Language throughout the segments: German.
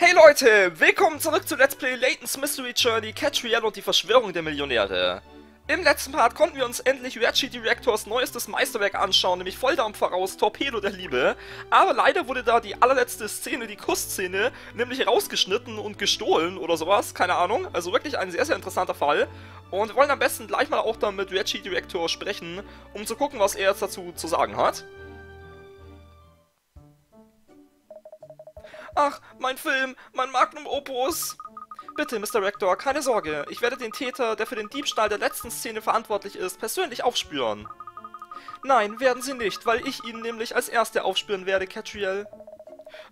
Hey Leute, willkommen zurück zu Let's Play Layton's Mystery Journey, Catriel und die Verschwörung der Millionäre. Im letzten Part konnten wir uns endlich Reggie Directors neuestes Meisterwerk anschauen, nämlich Volldampf voraus, Torpedo der Liebe. Aber leider wurde da die allerletzte Szene, die Kussszene, nämlich rausgeschnitten und gestohlen oder sowas, keine Ahnung. Also wirklich ein sehr, sehr interessanter Fall. Und wir wollen am besten gleich mal auch dann mit Reggie Director sprechen, um zu gucken, was er jetzt dazu zu sagen hat. Ach, mein Film, mein Magnum Opus. Bitte, Mr. Rector, keine Sorge. Ich werde den Täter, der für den Diebstahl der letzten Szene verantwortlich ist, persönlich aufspüren. Nein, werden Sie nicht, weil ich ihn nämlich als Erster aufspüren werde, Catriel.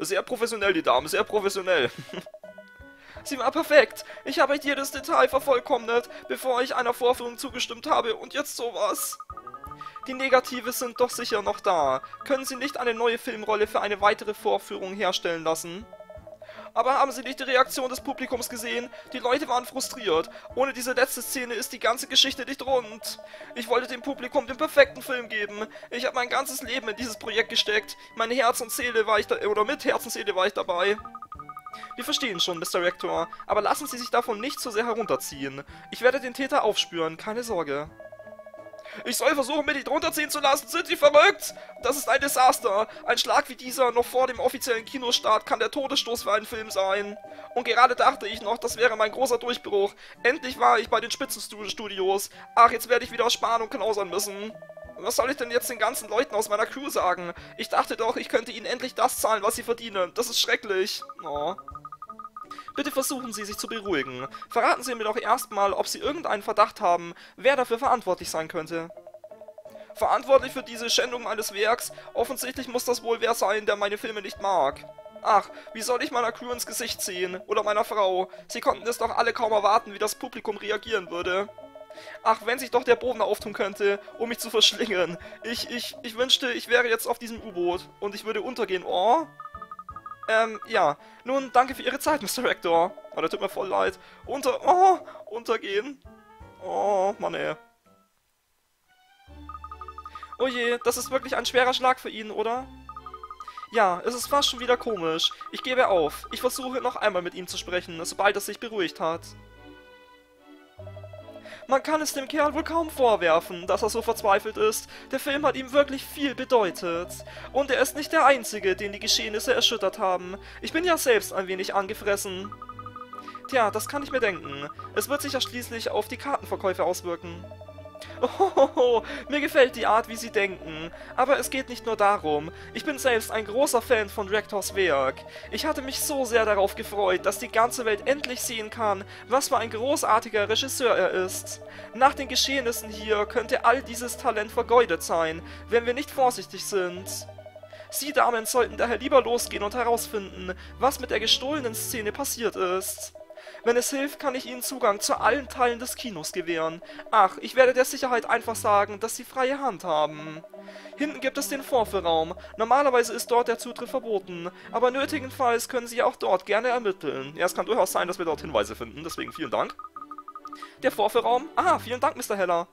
Sehr professionell, die Dame, sehr professionell. Sie war perfekt. Ich habe jedes Detail vervollkommnet, bevor ich einer Vorführung zugestimmt habe und jetzt sowas. Die Negative sind doch sicher noch da. Können Sie nicht eine neue Filmrolle für eine weitere Vorführung herstellen lassen? Aber haben Sie nicht die Reaktion des Publikums gesehen? Die Leute waren frustriert. Ohne diese letzte Szene ist die ganze Geschichte nicht rund. Ich wollte dem Publikum den perfekten Film geben. Ich habe mein ganzes Leben in dieses Projekt gesteckt. Meine Herz und Seele war ich da, oder mit Herz und Seele war ich dabei. Wir verstehen schon, Mr. Rector, aber lassen Sie sich davon nicht zu sehr herunterziehen. Ich werde den Täter aufspüren, keine Sorge. Ich soll versuchen, mir nicht runterziehen zu lassen. Sind Sie verrückt? Das ist ein Desaster. Ein Schlag wie dieser noch vor dem offiziellen Kinostart kann der Todesstoß für einen Film sein. Und gerade dachte ich noch, das wäre mein großer Durchbruch. Endlich war ich bei den Spitzenstudios. Ach, jetzt werde ich wieder sparen und knausern müssen. Was soll ich denn jetzt den ganzen Leuten aus meiner Crew sagen? Ich dachte doch, ich könnte ihnen endlich das zahlen, was sie verdienen. Das ist schrecklich. Oh. Bitte versuchen Sie, sich zu beruhigen. Verraten Sie mir doch erstmal, ob Sie irgendeinen Verdacht haben, wer dafür verantwortlich sein könnte. Verantwortlich für diese Schändung meines Werks? Offensichtlich muss das wohl wer sein, der meine Filme nicht mag. Ach, wie soll ich meiner Crew ins Gesicht sehen? Oder meiner Frau? Sie konnten es doch alle kaum erwarten, wie das Publikum reagieren würde. Ach, wenn sich doch der Boden auftun könnte, um mich zu verschlingen. Ich, ich, ich wünschte, ich wäre jetzt auf diesem U-Boot und ich würde untergehen. Oh? Ähm, ja. Nun, danke für Ihre Zeit, Mr. Rector. Oh, der tut mir voll leid. Unter... Oh, untergehen. Oh, Mann, ey. Oh je, das ist wirklich ein schwerer Schlag für ihn, oder? Ja, es ist fast schon wieder komisch. Ich gebe auf. Ich versuche noch einmal mit ihm zu sprechen, sobald es sich beruhigt hat. Man kann es dem Kerl wohl kaum vorwerfen, dass er so verzweifelt ist. Der Film hat ihm wirklich viel bedeutet. Und er ist nicht der Einzige, den die Geschehnisse erschüttert haben. Ich bin ja selbst ein wenig angefressen. Tja, das kann ich mir denken. Es wird sich ja schließlich auf die Kartenverkäufe auswirken. Ohoho, mir gefällt die Art, wie Sie denken. Aber es geht nicht nur darum. Ich bin selbst ein großer Fan von Rectors Werk. Ich hatte mich so sehr darauf gefreut, dass die ganze Welt endlich sehen kann, was für ein großartiger Regisseur er ist. Nach den Geschehnissen hier könnte all dieses Talent vergeudet sein, wenn wir nicht vorsichtig sind. Sie Damen sollten daher lieber losgehen und herausfinden, was mit der gestohlenen Szene passiert ist. Wenn es hilft, kann ich Ihnen Zugang zu allen Teilen des Kinos gewähren. Ach, ich werde der Sicherheit einfach sagen, dass Sie freie Hand haben. Hinten gibt es den Vorführraum. Normalerweise ist dort der Zutritt verboten, aber nötigenfalls können Sie auch dort gerne ermitteln. Ja, es kann durchaus sein, dass wir dort Hinweise finden, deswegen vielen Dank. Der Vorführraum? Ah, vielen Dank, Mr. Heller.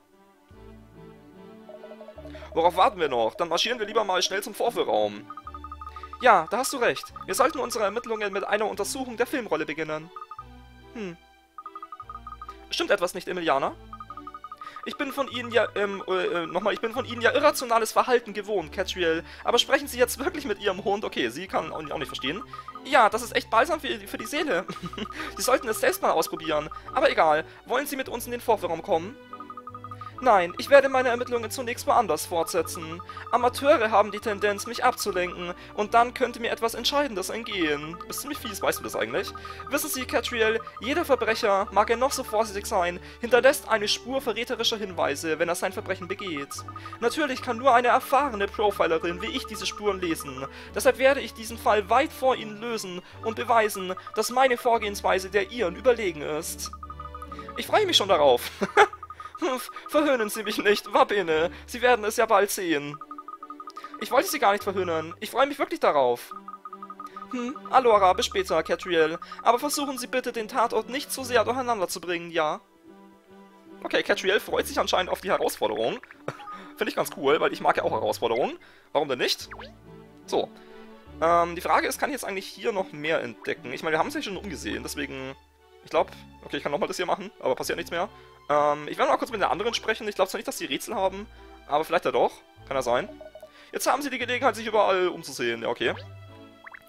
Worauf warten wir noch? Dann marschieren wir lieber mal schnell zum Vorführraum. Ja, da hast du recht. Wir sollten unsere Ermittlungen mit einer Untersuchung der Filmrolle beginnen. Hm. Stimmt etwas nicht, Emiliana? Ich bin von Ihnen ja, ähm, äh, äh, nochmal, ich bin von Ihnen ja irrationales Verhalten gewohnt, Catriel. Aber sprechen Sie jetzt wirklich mit Ihrem Hund? Okay, sie kann auch nicht verstehen. Ja, das ist echt balsam für, für die Seele. Sie sollten es selbst mal ausprobieren. Aber egal, wollen Sie mit uns in den Vorführraum kommen? Nein, ich werde meine Ermittlungen zunächst woanders fortsetzen. Amateure haben die Tendenz, mich abzulenken, und dann könnte mir etwas Entscheidendes entgehen. Ist ziemlich fies, weißt du das eigentlich? Wissen Sie, Catriel, jeder Verbrecher, mag er noch so vorsichtig sein, hinterlässt eine Spur verräterischer Hinweise, wenn er sein Verbrechen begeht. Natürlich kann nur eine erfahrene Profilerin wie ich diese Spuren lesen. Deshalb werde ich diesen Fall weit vor Ihnen lösen und beweisen, dass meine Vorgehensweise der Ihren überlegen ist. Ich freue mich schon darauf. Verhöhnen Sie mich nicht, Wabene. Sie werden es ja bald sehen. Ich wollte Sie gar nicht verhöhnen. Ich freue mich wirklich darauf. Hm, Alora, bis später, Catriel. Aber versuchen Sie bitte, den Tatort nicht zu sehr durcheinander zu bringen, ja? Okay, Catriel freut sich anscheinend auf die Herausforderung. Finde ich ganz cool, weil ich mag ja auch Herausforderungen. Warum denn nicht? So. Ähm, die Frage ist, kann ich jetzt eigentlich hier noch mehr entdecken? Ich meine, wir haben es ja schon umgesehen, deswegen... Ich glaube, okay, ich kann nochmal das hier machen, aber passiert nichts mehr. Ähm, ich werde mal kurz mit den anderen sprechen. Ich glaube zwar nicht, dass die Rätsel haben, aber vielleicht ja doch. Kann ja sein. Jetzt haben sie die Gelegenheit, sich überall umzusehen. Ja, okay.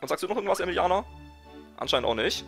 Und sagst du noch irgendwas, Emiliana? Anscheinend auch nicht.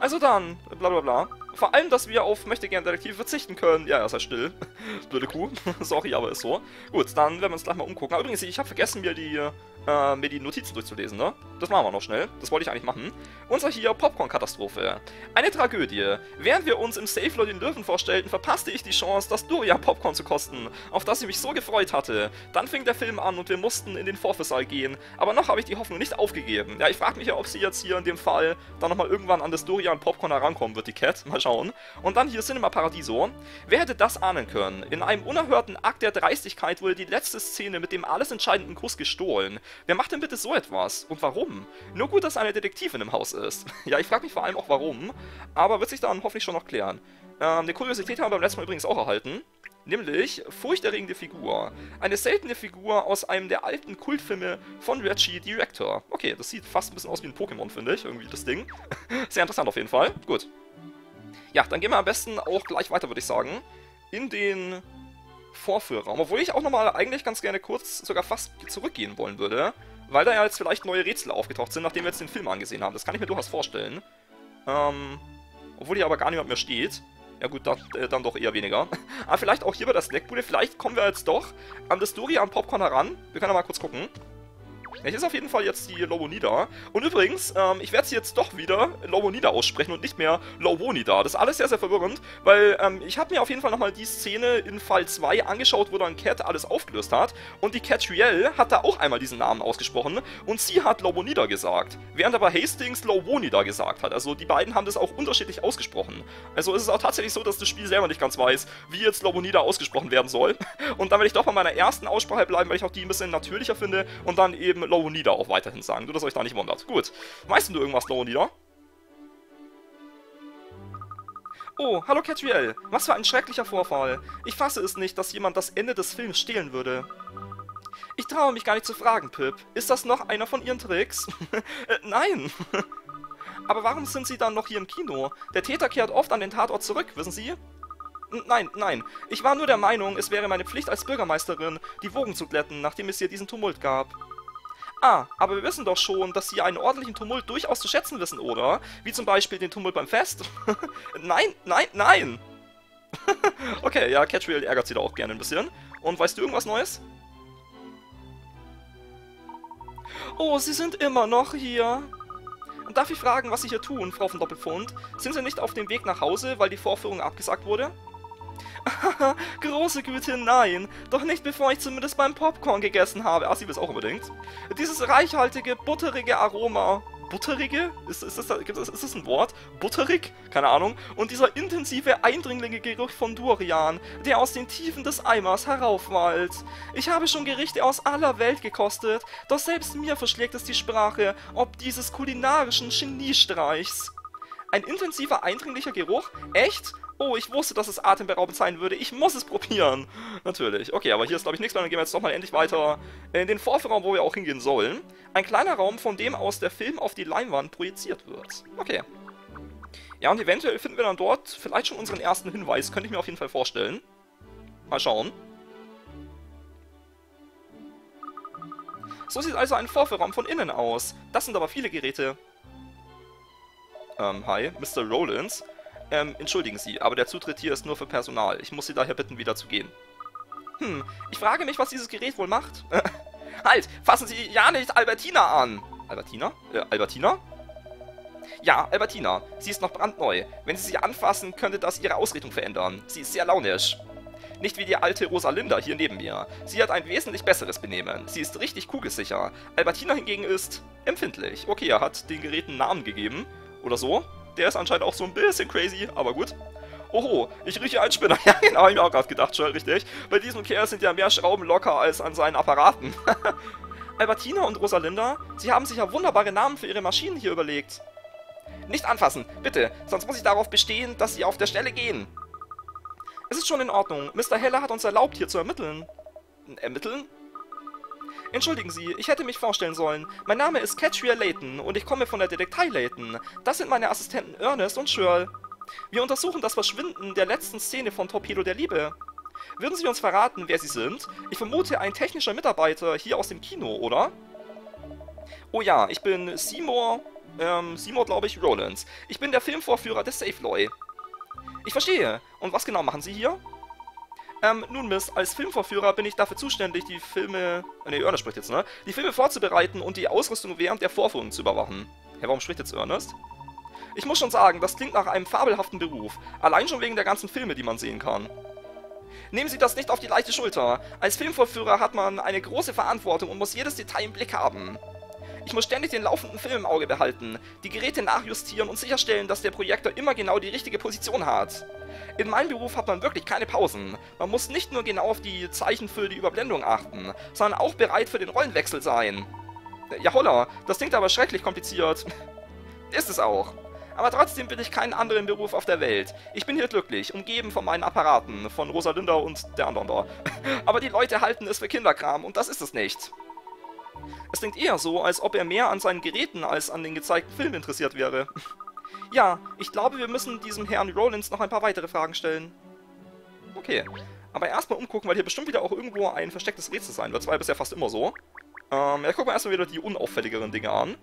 Also dann, bla bla bla. Vor allem, dass wir auf Möchtegern Detektive verzichten können. Ja, ja, sei still. Blöde Kuh. Sorry, aber ist so. Gut, dann werden wir uns gleich mal umgucken. Aber übrigens, ich habe vergessen, mir die äh, mir die Notizen durchzulesen, ne? Das machen wir noch schnell. Das wollte ich eigentlich machen. Unser hier Popcorn-Katastrophe. Eine Tragödie. Während wir uns im Safe Lord den Löwen vorstellten, verpasste ich die Chance, das Durian Popcorn zu kosten, auf das ich mich so gefreut hatte. Dann fing der Film an und wir mussten in den Vorführsaal gehen. Aber noch habe ich die Hoffnung nicht aufgegeben. Ja, ich frage mich ja, ob sie jetzt hier in dem Fall dann nochmal irgendwann an das Durian Popcorn herankommen wird, die Cat. Mal schauen. Und dann hier Cinema Paradiso. Wer hätte das ahnen können? In einem unerhörten Akt der Dreistigkeit wurde die letzte Szene mit dem alles entscheidenden Kuss gestohlen. Wer macht denn bitte so etwas? Und warum? Nur gut, dass eine Detektivin im Haus ist. ja, ich frage mich vor allem auch warum, aber wird sich dann hoffentlich schon noch klären. Ähm, die Kuriosität haben wir beim letzten Mal übrigens auch erhalten. Nämlich furchterregende Figur. Eine seltene Figur aus einem der alten Kultfilme von Reggie Director. Okay, das sieht fast ein bisschen aus wie ein Pokémon, finde ich. Irgendwie das Ding. Sehr interessant auf jeden Fall. Gut. Ja, dann gehen wir am besten auch gleich weiter, würde ich sagen. In den Vorführraum. Obwohl ich auch nochmal eigentlich ganz gerne kurz sogar fast zurückgehen wollen würde. Weil da ja jetzt vielleicht neue Rätsel aufgetaucht sind, nachdem wir jetzt den Film angesehen haben. Das kann ich mir durchaus vorstellen. Ähm, obwohl hier aber gar niemand mehr steht. Ja gut, da, äh, dann doch eher weniger. aber vielleicht auch hier bei der Snackbude. Vielleicht kommen wir jetzt doch an das Durian Popcorn heran. Wir können ja mal kurz gucken. Hier ist auf jeden Fall jetzt die Lowonida. Und übrigens, ähm, ich werde sie jetzt doch wieder Lowonida aussprechen und nicht mehr Lowonida. Das ist alles sehr, sehr verwirrend, weil ähm, ich habe mir auf jeden Fall nochmal die Szene in Fall 2 angeschaut, wo dann Cat alles aufgelöst hat. Und die Catriel hat da auch einmal diesen Namen ausgesprochen und sie hat Lowonida gesagt. Während aber Hastings Lowonida gesagt hat. Also die beiden haben das auch unterschiedlich ausgesprochen. Also ist es auch tatsächlich so, dass das Spiel selber nicht ganz weiß, wie jetzt Lowonida ausgesprochen werden soll. Und dann werde ich doch bei meiner ersten Aussprache bleiben, weil ich auch die ein bisschen natürlicher finde und dann eben Low und Nieder auch weiterhin sagen, nur dass euch da nicht wundert. Gut. Weißt du irgendwas, Low und Nieder? Oh, hallo Catriel. Was für ein schrecklicher Vorfall. Ich fasse es nicht, dass jemand das Ende des Films stehlen würde. Ich traue mich gar nicht zu fragen, Pip. Ist das noch einer von Ihren Tricks? äh, nein. Aber warum sind Sie dann noch hier im Kino? Der Täter kehrt oft an den Tatort zurück, wissen Sie? Nein, nein. Ich war nur der Meinung, es wäre meine Pflicht als Bürgermeisterin, die Wogen zu glätten, nachdem es hier diesen Tumult gab. Ah, aber wir wissen doch schon, dass Sie einen ordentlichen Tumult durchaus zu schätzen wissen, oder? Wie zum Beispiel den Tumult beim Fest. nein, nein, nein! okay, ja, Catchwheel ärgert sie da auch gerne ein bisschen. Und weißt du irgendwas Neues? Oh, Sie sind immer noch hier. Darf ich fragen, was Sie hier tun, Frau von Doppelpfund? Sind Sie nicht auf dem Weg nach Hause, weil die Vorführung abgesagt wurde? Große Güte, nein. Doch nicht bevor ich zumindest beim Popcorn gegessen habe. Ah, sie will es auch unbedingt. Dieses reichhaltige, butterige Aroma. Butterige? Ist, ist, das, ist das ein Wort? Butterig? Keine Ahnung. Und dieser intensive, eindringliche Geruch von Durian, der aus den Tiefen des Eimers heraufwallt. Ich habe schon Gerichte aus aller Welt gekostet, doch selbst mir verschlägt es die Sprache, ob dieses kulinarischen Geniestreichs. Ein intensiver, eindringlicher Geruch? Echt? Oh, ich wusste, dass es atemberaubend sein würde. Ich muss es probieren. Natürlich. Okay, aber hier ist, glaube ich, nichts mehr. Dann gehen wir jetzt doch mal endlich weiter in den Vorführraum, wo wir auch hingehen sollen. Ein kleiner Raum, von dem aus der Film auf die Leinwand projiziert wird. Okay. Ja, und eventuell finden wir dann dort vielleicht schon unseren ersten Hinweis. Könnte ich mir auf jeden Fall vorstellen. Mal schauen. So sieht also ein Vorführraum von innen aus. Das sind aber viele Geräte. Ähm, hi, Mr. Rollins. Ähm, entschuldigen Sie, aber der Zutritt hier ist nur für Personal. Ich muss Sie daher bitten, wieder zu gehen. Hm, ich frage mich, was dieses Gerät wohl macht. halt, fassen Sie ja nicht Albertina an. Albertina? Äh, Albertina? Ja, Albertina. Sie ist noch brandneu. Wenn Sie sie anfassen, könnte das Ihre Ausrichtung verändern. Sie ist sehr launisch. Nicht wie die alte Rosalinda hier neben mir. Sie hat ein wesentlich besseres Benehmen. Sie ist richtig kugelsicher. Albertina hingegen ist empfindlich. Okay, er hat den Geräten Namen gegeben. Oder so. Der ist anscheinend auch so ein bisschen crazy, aber gut. Oho, ich rieche einen Spinner. Ja, genau, hab ich mir auch gerade gedacht, schon richtig. Bei diesem Kerl sind ja mehr Schrauben locker als an seinen Apparaten. Albertina und Rosalinda, sie haben sich ja wunderbare Namen für ihre Maschinen hier überlegt. Nicht anfassen, bitte, sonst muss ich darauf bestehen, dass sie auf der Stelle gehen. Es ist schon in Ordnung. Mr. Heller hat uns erlaubt, hier zu ermitteln. Ermitteln? Entschuldigen Sie, ich hätte mich vorstellen sollen. Mein Name ist Catria Layton und ich komme von der Detektei Layton. Das sind meine Assistenten Ernest und Shirl. Wir untersuchen das Verschwinden der letzten Szene von Torpedo der Liebe. Würden Sie uns verraten, wer Sie sind? Ich vermute ein technischer Mitarbeiter hier aus dem Kino, oder? Oh ja, ich bin Seymour, ähm, Seymour glaube ich, Rollins. Ich bin der Filmvorführer des Safeloy. Ich verstehe. Und was genau machen Sie hier? Ähm, nun Miss, als Filmvorführer bin ich dafür zuständig, die Filme... Ne, Ernest spricht jetzt, ne? Die Filme vorzubereiten und die Ausrüstung während der Vorführung zu überwachen. Hä, warum spricht jetzt Ernest? Ich muss schon sagen, das klingt nach einem fabelhaften Beruf. Allein schon wegen der ganzen Filme, die man sehen kann. Nehmen Sie das nicht auf die leichte Schulter. Als Filmvorführer hat man eine große Verantwortung und muss jedes Detail im Blick haben. Ich muss ständig den laufenden Film im Auge behalten, die Geräte nachjustieren und sicherstellen, dass der Projektor immer genau die richtige Position hat. In meinem Beruf hat man wirklich keine Pausen. Man muss nicht nur genau auf die Zeichen für die Überblendung achten, sondern auch bereit für den Rollenwechsel sein. Ja holla, das klingt aber schrecklich kompliziert. Ist es auch. Aber trotzdem bin ich keinen anderen Beruf auf der Welt. Ich bin hier glücklich, umgeben von meinen Apparaten, von Rosalinda und der anderen da. Aber die Leute halten es für Kinderkram und das ist es nicht. Es klingt eher so, als ob er mehr an seinen Geräten als an den gezeigten Film interessiert wäre. Ja, ich glaube, wir müssen diesem Herrn Rollins noch ein paar weitere Fragen stellen. Okay. Aber erstmal umgucken, weil hier bestimmt wieder auch irgendwo ein verstecktes Rätsel sein wird. Das war ja bisher fast immer so. Ähm, ja, gucken wir erstmal wieder die unauffälligeren Dinge an.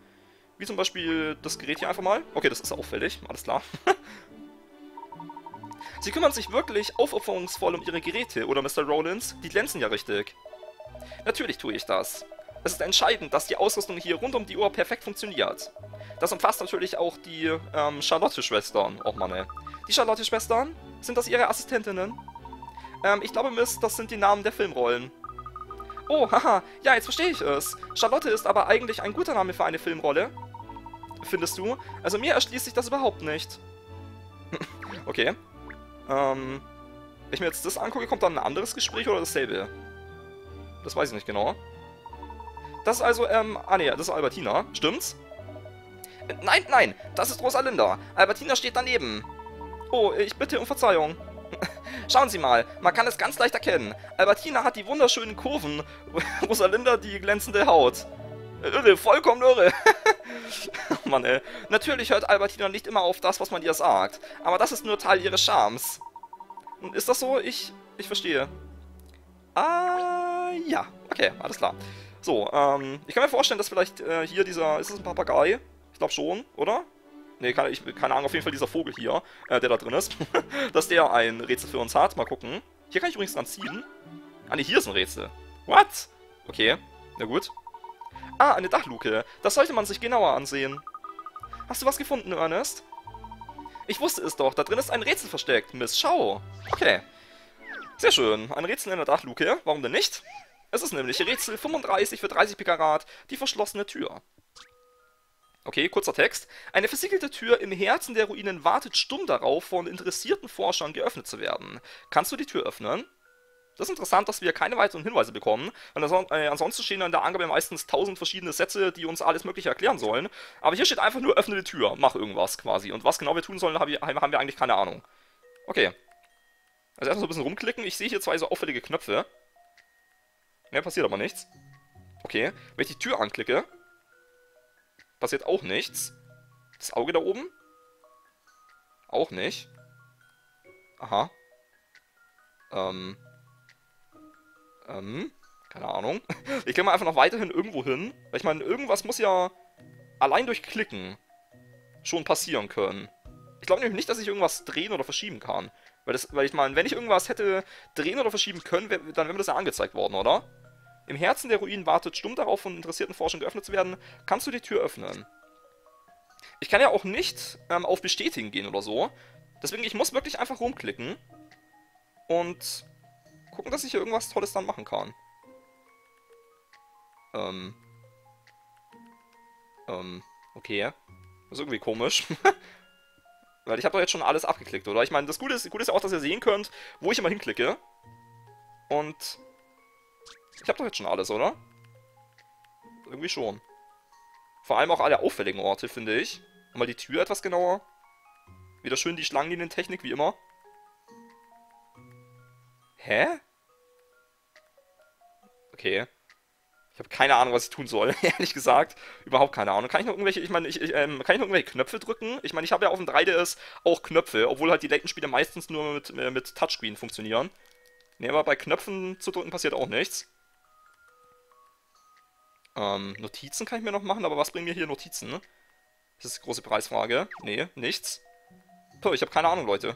Wie zum Beispiel das Gerät hier einfach mal. Okay, das ist auffällig, alles klar. Sie kümmern sich wirklich aufopferungsvoll um Ihre Geräte, oder Mr. Rollins? Die glänzen ja richtig. Natürlich tue ich das. Es ist entscheidend, dass die Ausrüstung hier rund um die Uhr perfekt funktioniert. Das umfasst natürlich auch die ähm, Charlotte-Schwestern. Oh Mann, ey. Die Charlotte-Schwestern? Sind das ihre Assistentinnen? Ähm, ich glaube, Miss, das sind die Namen der Filmrollen. Oh, haha, ja, jetzt verstehe ich es. Charlotte ist aber eigentlich ein guter Name für eine Filmrolle. Findest du? Also mir erschließt sich das überhaupt nicht. okay. Ähm, wenn ich mir jetzt das angucke, kommt dann ein anderes Gespräch oder dasselbe? Das weiß ich nicht genau. Das ist also, ähm, ah ne, das ist Albertina. Stimmt's? Nein, nein, das ist Rosalinda. Albertina steht daneben. Oh, ich bitte um Verzeihung. Schauen Sie mal, man kann es ganz leicht erkennen. Albertina hat die wunderschönen Kurven, Rosalinda die glänzende Haut. Irre, vollkommen irre. oh Mann, ey. Natürlich hört Albertina nicht immer auf das, was man ihr sagt. Aber das ist nur Teil ihres Charmes. Ist das so? Ich, ich verstehe. Ah, ja. Okay, alles klar. So, ähm, ich kann mir vorstellen, dass vielleicht äh, hier dieser, ist das ein Papagei? Ich glaube schon, oder? Ne, keine, keine Ahnung, auf jeden Fall dieser Vogel hier, äh, der da drin ist, dass der ein Rätsel für uns hat. Mal gucken. Hier kann ich übrigens dran ziehen. Ah ne, hier ist ein Rätsel. What? Okay, na gut. Ah, eine Dachluke. Das sollte man sich genauer ansehen. Hast du was gefunden, Ernest? Ich wusste es doch, da drin ist ein Rätsel versteckt. Miss, schau. Okay. Sehr schön. Ein Rätsel in der Dachluke. Warum denn nicht? Es ist nämlich Rätsel 35 für 30 Pikarat, die verschlossene Tür. Okay, kurzer Text. Eine versiegelte Tür im Herzen der Ruinen wartet stumm darauf, von interessierten Forschern geöffnet zu werden. Kannst du die Tür öffnen? Das ist interessant, dass wir keine weiteren Hinweise bekommen. Äh, ansonsten stehen in der Angabe meistens tausend verschiedene Sätze, die uns alles Mögliche erklären sollen. Aber hier steht einfach nur, öffne die Tür, mach irgendwas quasi. Und was genau wir tun sollen, haben wir, haben wir eigentlich keine Ahnung. Okay. Also erstmal so ein bisschen rumklicken. Ich sehe hier zwei so auffällige Knöpfe. Mehr passiert aber nichts. Okay, wenn ich die Tür anklicke, passiert auch nichts. Das Auge da oben? Auch nicht. Aha. Ähm. Ähm. Keine Ahnung. Ich gehe mal einfach noch weiterhin irgendwo hin. Weil ich meine, irgendwas muss ja allein durch Klicken schon passieren können. Ich glaube nämlich nicht, dass ich irgendwas drehen oder verschieben kann. Weil, das, weil ich meine, wenn ich irgendwas hätte drehen oder verschieben können, dann wäre mir das ja angezeigt worden, oder? Im Herzen der Ruinen wartet stumm darauf, von interessierten Forschern geöffnet zu werden. Kannst du die Tür öffnen? Ich kann ja auch nicht ähm, auf Bestätigen gehen oder so. Deswegen, ich muss wirklich einfach rumklicken. Und gucken, dass ich hier irgendwas Tolles dann machen kann. Ähm. Ähm, okay. Das ist irgendwie komisch. Weil ich habe doch jetzt schon alles abgeklickt, oder? Ich meine, das Gute ist, Gute ist ja auch, dass ihr sehen könnt, wo ich immer hinklicke. Und ich habe doch jetzt schon alles, oder? Irgendwie schon. Vor allem auch alle auffälligen Orte, finde ich. Mal die Tür etwas genauer. Wieder schön die Schlangenlinientechnik, wie immer. Hä? Okay. Ich habe keine Ahnung, was ich tun soll, ehrlich gesagt. Überhaupt keine Ahnung. Kann ich noch irgendwelche, ich meine, ich, ich, ähm, kann ich noch irgendwelche Knöpfe drücken? Ich meine, ich habe ja auf dem 3DS auch Knöpfe, obwohl halt die Layton-Spiele meistens nur mit, äh, mit Touchscreen funktionieren. Ne, aber bei Knöpfen zu drücken passiert auch nichts. Ähm, Notizen kann ich mir noch machen, aber was bringen mir hier Notizen? Das ist die große Preisfrage. Nee, nichts. Puh, ich habe keine Ahnung, Leute.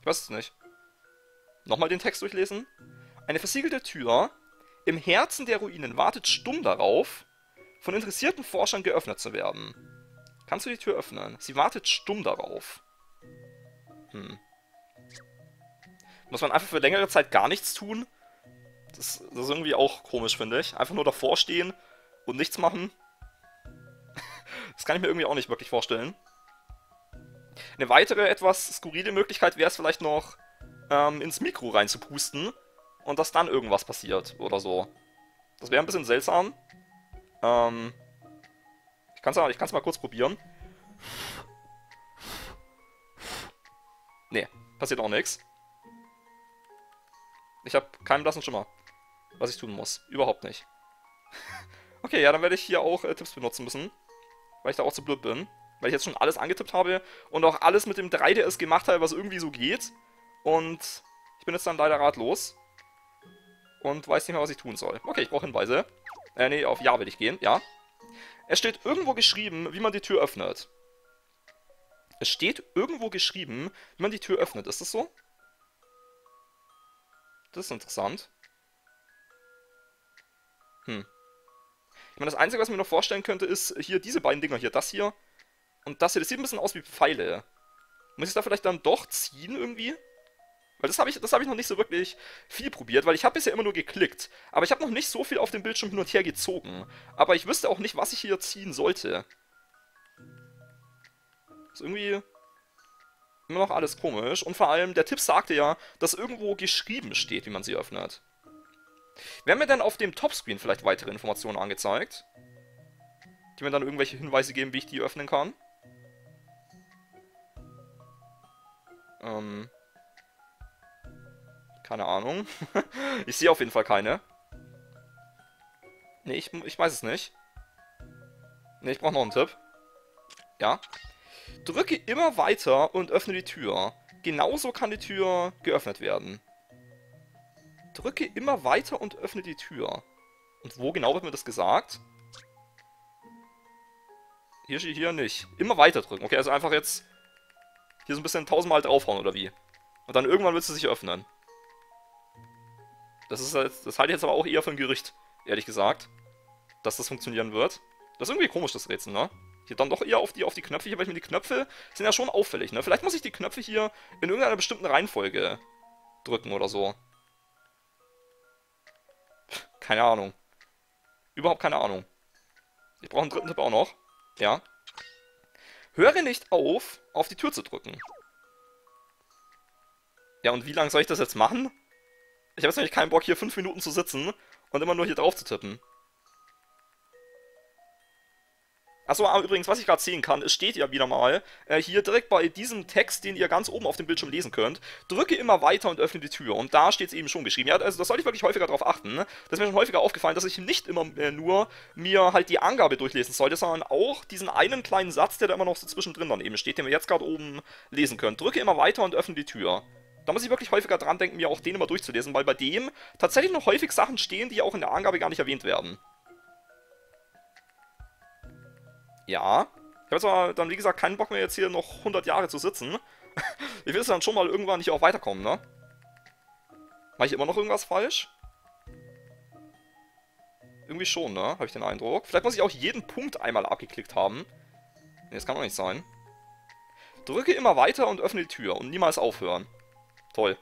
Ich weiß es nicht. Nochmal den Text durchlesen. Eine versiegelte Tür im Herzen der Ruinen wartet stumm darauf, von interessierten Forschern geöffnet zu werden. Kannst du die Tür öffnen? Sie wartet stumm darauf. Hm. Muss man einfach für längere Zeit gar nichts tun? Das, das ist irgendwie auch komisch, finde ich. Einfach nur davor stehen und nichts machen. das kann ich mir irgendwie auch nicht wirklich vorstellen. Eine weitere, etwas skurrile Möglichkeit wäre es vielleicht noch, ähm, ins Mikro reinzupusten und dass dann irgendwas passiert oder so. Das wäre ein bisschen seltsam. Ähm, ich kann es ich mal kurz probieren. Nee, passiert auch nichts. Ich habe keinen blassen Schimmer, was ich tun muss. Überhaupt nicht. okay, ja, dann werde ich hier auch äh, Tipps benutzen müssen. Weil ich da auch zu blöd bin. Weil ich jetzt schon alles angetippt habe und auch alles mit dem 3DS gemacht habe, was irgendwie so geht. Und ich bin jetzt dann leider ratlos. Und weiß nicht mehr, was ich tun soll. Okay, ich brauche Hinweise. Äh, nee, auf Ja will ich gehen, ja. Es steht irgendwo geschrieben, wie man die Tür öffnet. Es steht irgendwo geschrieben, wie man die Tür öffnet. Ist das so? Das ist interessant. Hm. Ich meine, das Einzige, was ich mir noch vorstellen könnte, ist hier diese beiden Dinger hier. Das hier und das hier. Das sieht ein bisschen aus wie Pfeile. Muss ich da vielleicht dann doch ziehen irgendwie? Weil das habe ich, hab ich noch nicht so wirklich viel probiert, weil ich habe bisher immer nur geklickt. Aber ich habe noch nicht so viel auf dem Bildschirm hin und her gezogen. Aber ich wüsste auch nicht, was ich hier ziehen sollte. Ist irgendwie immer noch alles komisch. Und vor allem, der Tipp sagte ja, dass irgendwo geschrieben steht, wie man sie öffnet. Werden mir dann auf dem Topscreen vielleicht weitere Informationen angezeigt? Die mir dann irgendwelche Hinweise geben, wie ich die öffnen kann? Ähm... Keine Ahnung. ich sehe auf jeden Fall keine. Nee, ich, ich weiß es nicht. Nee, ich brauche noch einen Tipp. Ja. Drücke immer weiter und öffne die Tür. Genauso kann die Tür geöffnet werden. Drücke immer weiter und öffne die Tür. Und wo genau wird mir das gesagt? Hier hier nicht. Immer weiter drücken. Okay, also einfach jetzt hier so ein bisschen tausendmal draufhauen oder wie? Und dann irgendwann wird sie sich öffnen. Das, ist halt, das halte ich jetzt aber auch eher für ein Gerücht, ehrlich gesagt. Dass das funktionieren wird. Das ist irgendwie komisch, das Rätsel, ne? Hier dann doch eher auf die, auf die Knöpfe. Hier, weil ich mir die Knöpfe sind ja schon auffällig, ne? Vielleicht muss ich die Knöpfe hier in irgendeiner bestimmten Reihenfolge drücken oder so. Keine Ahnung. Überhaupt keine Ahnung. Ich brauche einen dritten Tipp auch noch. Ja. Höre nicht auf, auf die Tür zu drücken. Ja, und wie lange soll ich das jetzt machen? Ich habe jetzt nämlich keinen Bock, hier fünf Minuten zu sitzen und immer nur hier drauf zu tippen. Achso, aber übrigens, was ich gerade sehen kann, es steht ja wieder mal, äh, hier direkt bei diesem Text, den ihr ganz oben auf dem Bildschirm lesen könnt, drücke immer weiter und öffne die Tür. Und da steht es eben schon geschrieben. Ja, also das sollte ich wirklich häufiger darauf achten. Das ist mir schon häufiger aufgefallen, dass ich nicht immer äh, nur mir halt die Angabe durchlesen sollte, sondern auch diesen einen kleinen Satz, der da immer noch so zwischendrin dann eben steht, den wir jetzt gerade oben lesen können. Drücke immer weiter und öffne die Tür. Da muss ich wirklich häufiger dran denken, mir auch den immer durchzulesen, weil bei dem tatsächlich noch häufig Sachen stehen, die auch in der Angabe gar nicht erwähnt werden. Ja. Ich habe zwar dann, wie gesagt, keinen Bock mehr jetzt hier noch 100 Jahre zu sitzen. ich will es dann schon mal irgendwann nicht auch weiterkommen, ne? Mache ich immer noch irgendwas falsch? Irgendwie schon, ne? Habe ich den Eindruck. Vielleicht muss ich auch jeden Punkt einmal abgeklickt haben. Ne, das kann doch nicht sein. Drücke immer weiter und öffne die Tür und niemals aufhören. Toll.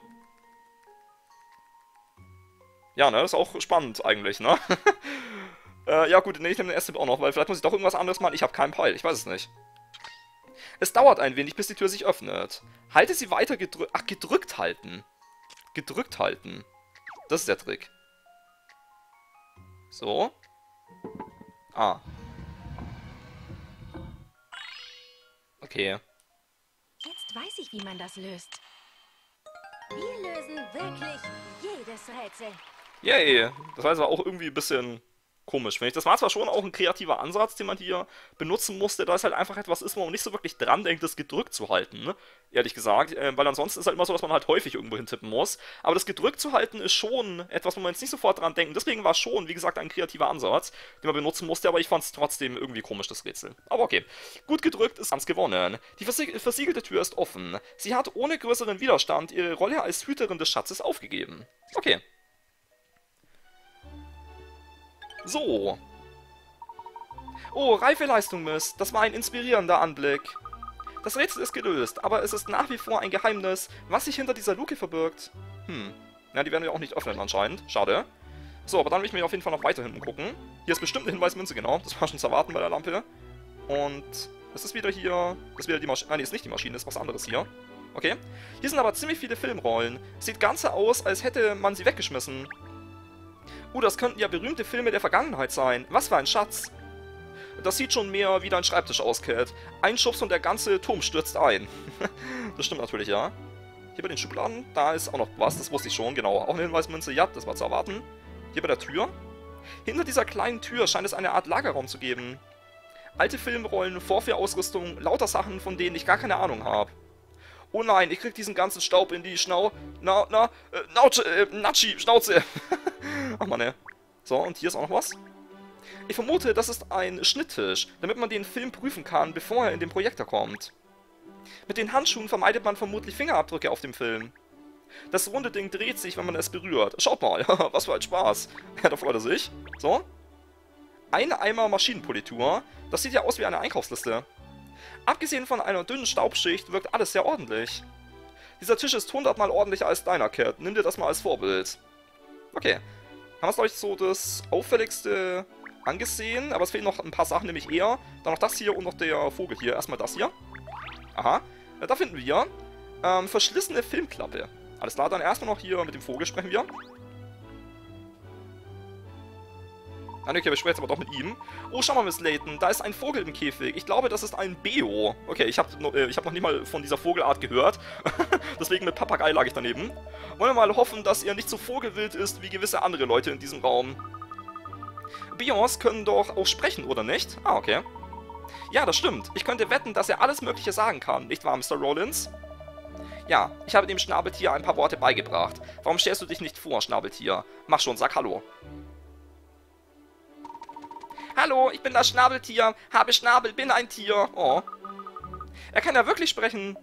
Ja, ne, ist auch spannend eigentlich, ne? äh, ja gut, ne, ich nehme den S-Tipp auch noch, weil vielleicht muss ich doch irgendwas anderes machen. Ich habe keinen Peil, ich weiß es nicht. Es dauert ein wenig, bis die Tür sich öffnet. Halte sie weiter gedrückt... Ach, gedrückt halten. Gedrückt halten. Das ist der Trick. So. Ah. Okay. Jetzt weiß ich, wie man das löst. Wir lösen wirklich jedes Rätsel. Yay! Das war jetzt aber auch irgendwie ein bisschen komisch, finde ich. Das war zwar schon auch ein kreativer Ansatz, den man hier benutzen musste, da es halt einfach etwas ist, wo man nicht so wirklich dran denkt, das gedrückt zu halten, ne? ehrlich gesagt. Äh, weil ansonsten ist halt immer so, dass man halt häufig irgendwo hintippen muss. Aber das gedrückt zu halten ist schon etwas, wo man jetzt nicht sofort dran denkt. Deswegen war es schon, wie gesagt, ein kreativer Ansatz, den man benutzen musste, aber ich fand es trotzdem irgendwie komisch, das Rätsel. Aber okay. Gut gedrückt ist ganz gewonnen. Die versieg versiegelte Tür ist offen. Sie hat ohne größeren Widerstand ihre Rolle als Hüterin des Schatzes aufgegeben. Okay. So. Oh, reife Leistung, Miss. Das war ein inspirierender Anblick. Das Rätsel ist gelöst, aber es ist nach wie vor ein Geheimnis, was sich hinter dieser Luke verbirgt. Hm. Ja, die werden wir auch nicht öffnen anscheinend. Schade. So, aber dann will ich mir auf jeden Fall noch weiter hinten gucken. Hier ist bestimmt eine Hinweismünze, genau. Das war schon zu erwarten bei der Lampe. Und es ist wieder hier... Das ist wieder die Maschine... Nein, ist nicht die Maschine, ist was anderes hier. Okay. Hier sind aber ziemlich viele Filmrollen. Sieht ganz so aus, als hätte man sie weggeschmissen. Uh, das könnten ja berühmte Filme der Vergangenheit sein. Was für ein Schatz. Das sieht schon mehr wie dein Schreibtisch aus, Cat. Ein Schubs und der ganze Turm stürzt ein. das stimmt natürlich, ja. Hier bei den Schubladen, da ist auch noch was, das wusste ich schon, genau. Auch eine Hinweismünze, ja, das war zu erwarten. Hier bei der Tür. Hinter dieser kleinen Tür scheint es eine Art Lagerraum zu geben. Alte Filmrollen, Vorführausrüstung, lauter Sachen, von denen ich gar keine Ahnung habe. Oh nein, ich krieg diesen ganzen Staub in die Schnau... Na, na, äh, Nautsche, äh, Natschi, Schnauze. Ach man, ne. So, und hier ist auch noch was. Ich vermute, das ist ein Schnitttisch, damit man den Film prüfen kann, bevor er in den Projektor kommt. Mit den Handschuhen vermeidet man vermutlich Fingerabdrücke auf dem Film. Das runde Ding dreht sich, wenn man es berührt. Schaut mal, was für ein Spaß. Ja, da freut er sich. So. Ein Eimer Maschinenpolitur. Das sieht ja aus wie eine Einkaufsliste. Abgesehen von einer dünnen Staubschicht wirkt alles sehr ordentlich. Dieser Tisch ist hundertmal ordentlicher als deiner, Cat. Nimm dir das mal als Vorbild. Okay. Haben wir, glaube ich, so das auffälligste angesehen. Aber es fehlen noch ein paar Sachen, nämlich eher. Dann noch das hier und noch der Vogel hier. Erstmal das hier. Aha. Da finden wir ähm, verschlissene Filmklappe. Alles klar, dann erstmal noch hier mit dem Vogel sprechen wir. Ah, okay, wir sprechen jetzt aber doch mit ihm. Oh, schau mal, Miss Layton, da ist ein Vogel im Käfig. Ich glaube, das ist ein Beo. Okay, ich habe äh, hab noch nicht mal von dieser Vogelart gehört. Deswegen mit Papagei lag ich daneben. Wollen wir mal hoffen, dass er nicht so vogelwild ist wie gewisse andere Leute in diesem Raum. Beos können doch auch sprechen, oder nicht? Ah, okay. Ja, das stimmt. Ich könnte wetten, dass er alles Mögliche sagen kann, nicht wahr, Mr. Rollins? Ja, ich habe dem Schnabeltier ein paar Worte beigebracht. Warum stellst du dich nicht vor, Schnabeltier? Mach schon, sag Hallo. Hallo, ich bin das Schnabeltier. Habe Schnabel, bin ein Tier. Oh. Er kann ja wirklich sprechen.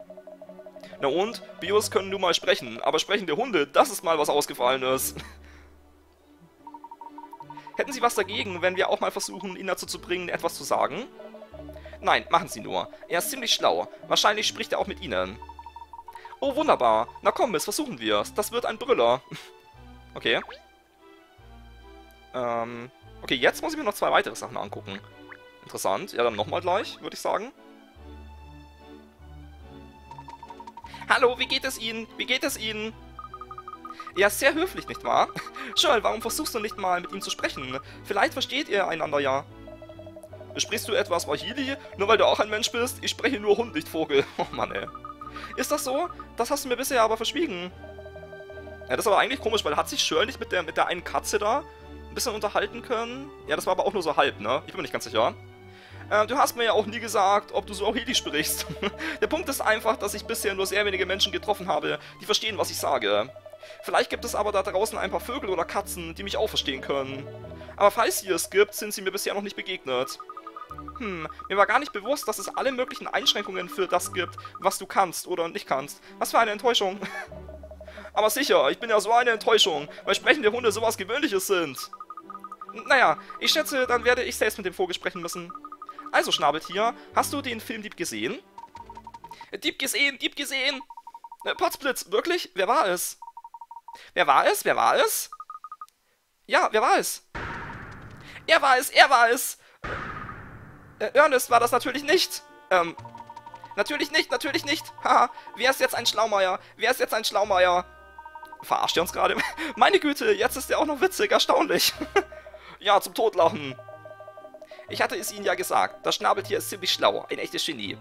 Na und? Bios können nun mal sprechen, aber sprechende Hunde, das ist mal was Ausgefallenes. Hätten Sie was dagegen, wenn wir auch mal versuchen, ihn dazu zu bringen, etwas zu sagen? Nein, machen Sie nur. Er ist ziemlich schlau. Wahrscheinlich spricht er auch mit Ihnen. Oh, wunderbar. Na komm, Miss, versuchen wir's. Das wird ein Brüller. okay. Ähm, Okay, jetzt muss ich mir noch zwei weitere Sachen angucken. Interessant. Ja, dann nochmal gleich, würde ich sagen. Hallo, wie geht es Ihnen? Wie geht es Ihnen? Ist sehr höflich, nicht wahr? Schön, warum versuchst du nicht mal mit ihm zu sprechen? Vielleicht versteht ihr einander ja. Sprichst du etwas Wahili? Nur weil du auch ein Mensch bist? Ich spreche nur Hund, nicht Vogel. Oh Mann, ey. Ist das so? Das hast du mir bisher aber verschwiegen. Ja, das ist aber eigentlich komisch, weil hat sich Shirley nicht mit der, mit der einen Katze da bisschen unterhalten können. Ja, das war aber auch nur so halb, ne? Ich bin mir nicht ganz sicher. Äh, du hast mir ja auch nie gesagt, ob du so Swahili sprichst. Der Punkt ist einfach, dass ich bisher nur sehr wenige Menschen getroffen habe, die verstehen, was ich sage. Vielleicht gibt es aber da draußen ein paar Vögel oder Katzen, die mich auch verstehen können. Aber falls sie es gibt, sind sie mir bisher noch nicht begegnet. Hm, mir war gar nicht bewusst, dass es alle möglichen Einschränkungen für das gibt, was du kannst oder nicht kannst. Was für eine Enttäuschung. Aber sicher, ich bin ja so eine Enttäuschung, weil sprechende Hunde sowas Gewöhnliches sind. Naja, ich schätze, dann werde ich selbst mit dem Vogel sprechen müssen. Also, Schnabeltier, hast du den Film Dieb gesehen? Dieb gesehen, Dieb gesehen! Äh, Potzblitz, wirklich? Wer war es? Wer war es? Wer war es? Ja, wer war es? Er war es, er war es! Äh, Ernest war das natürlich nicht. Ähm, natürlich nicht, natürlich nicht. Haha, wer ist jetzt ein Schlaumeier? Wer ist jetzt ein Schlaumeier? Verarscht ihr uns gerade? Meine Güte, jetzt ist er auch noch witzig, erstaunlich. ja, zum Totlachen. Ich hatte es Ihnen ja gesagt, das Schnabeltier ist ziemlich schlau, ein echtes Genie.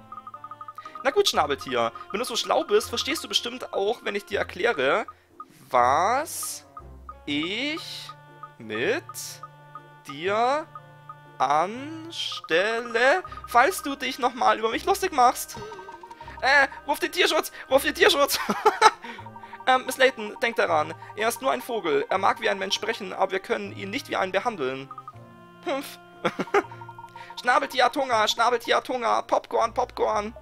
Na gut, Schnabeltier, wenn du so schlau bist, verstehst du bestimmt auch, wenn ich dir erkläre, was ich mit dir anstelle, falls du dich nochmal über mich lustig machst. Äh, ruf den Tierschutz! Ruf den Tierschutz! ähm, Miss Layton, denk daran. Er ist nur ein Vogel. Er mag wie ein Mensch sprechen, aber wir können ihn nicht wie einen behandeln. Hümpf. Schnabeltier Tunga, Schnabeltier Tunga, Popcorn, Popcorn.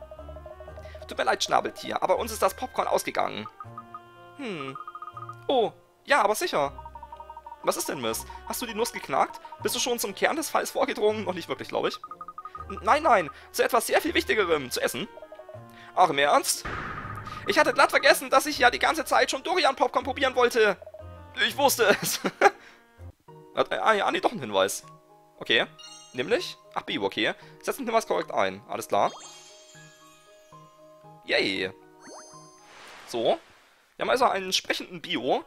Tut mir leid, Schnabeltier, aber uns ist das Popcorn ausgegangen. Hm. Oh, ja, aber sicher. Was ist denn, Miss? Hast du die Nuss geknackt? Bist du schon zum Kern des Falls vorgedrungen? Noch nicht wirklich, glaube ich. Nein, nein, zu etwas sehr viel Wichtigerem, zu essen. Ach, im Ernst? Ich hatte glatt vergessen, dass ich ja die ganze Zeit schon Dorian-Popcorn probieren wollte. Ich wusste es. ah ja, nee, doch ein Hinweis. Okay. Nämlich? Ach, Bio, okay. Setz den Hinweis korrekt ein. Alles klar. Yay. So. Wir haben also einen sprechenden Bio.